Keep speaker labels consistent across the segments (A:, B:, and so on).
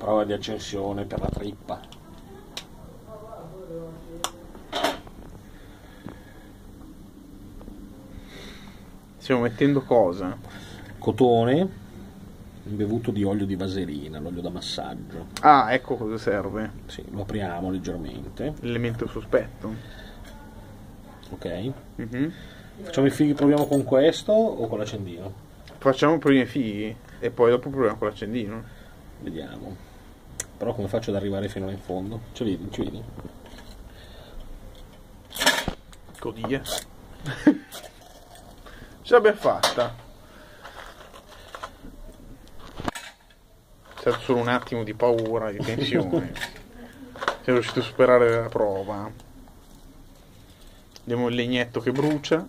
A: Prova di accensione per la trippa.
B: Stiamo mettendo cosa?
A: Cotone, imbevuto di olio di vaselina, l'olio da massaggio.
B: Ah, ecco cosa serve.
A: Sì, lo apriamo leggermente.
B: L'elemento sospetto.
A: Ok.
B: Mhm.
A: Facciamo i fighi, proviamo con questo o con l'accendino?
B: Facciamo prima i fighi e poi dopo proviamo con l'accendino.
A: Vediamo. Però come faccio ad arrivare fino là in fondo? Ci vedi? Ci vedi?
B: Codia. Ce l'abbiamo fatta. C'è solo un attimo di paura, di tensione. Siamo riusciti a superare la prova. Abbiamo il legnetto che brucia.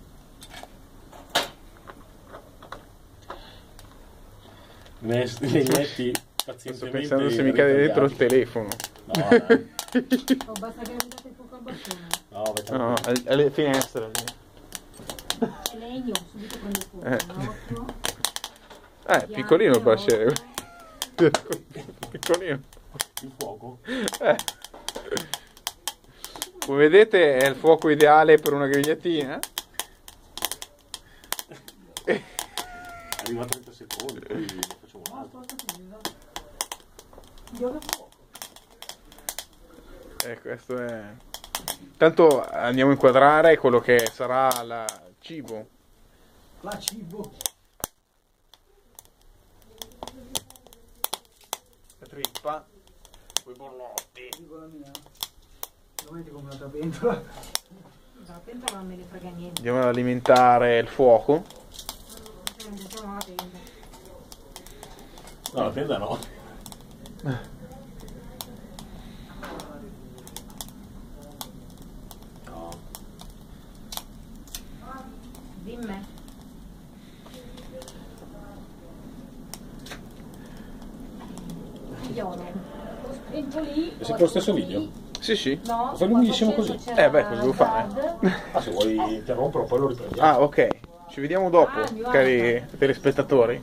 A: Ne- Legnetti
B: Sto pensando se mi cade dentro il telefono.
A: No.
C: Oh, basta che non date il fuoco al balcone.
A: no,
B: No,
A: tranquillo.
B: alle- finestre. lì.
C: È legno, subito prende fuoco.
B: Eh.
C: Occhio.
B: Eh, piccolino il basciere. Piccolino.
A: Il fuoco?
B: Eh. Come vedete è il fuoco ideale per una grigliatina.
A: Arriva a 30 secondi, poi facciamo un altro.
C: Io lo fuoco.
B: Eh, questo è... Tanto andiamo a inquadrare quello che sarà la cibo.
D: La cibo.
B: La trippa. Poi borlotti.
D: La. Lo metti come una pentola.
C: La pentola non me ne frega niente.
B: Andiamo ad alimentare il fuoco.
C: La.
A: No, la tenda no. No.
C: Dimmi. Figliolo. Lo spento lì.
A: E sempre lo stesso video?
B: Sì, sì.
C: No,
A: Fai lunghissimo così.
B: Eh, beh, cosa devo fare?
A: Ah, se vuoi interrompere poi lo riprendiamo.
B: Ah, ok. Ci vediamo dopo,
C: Ah,
B: cari telespettatori.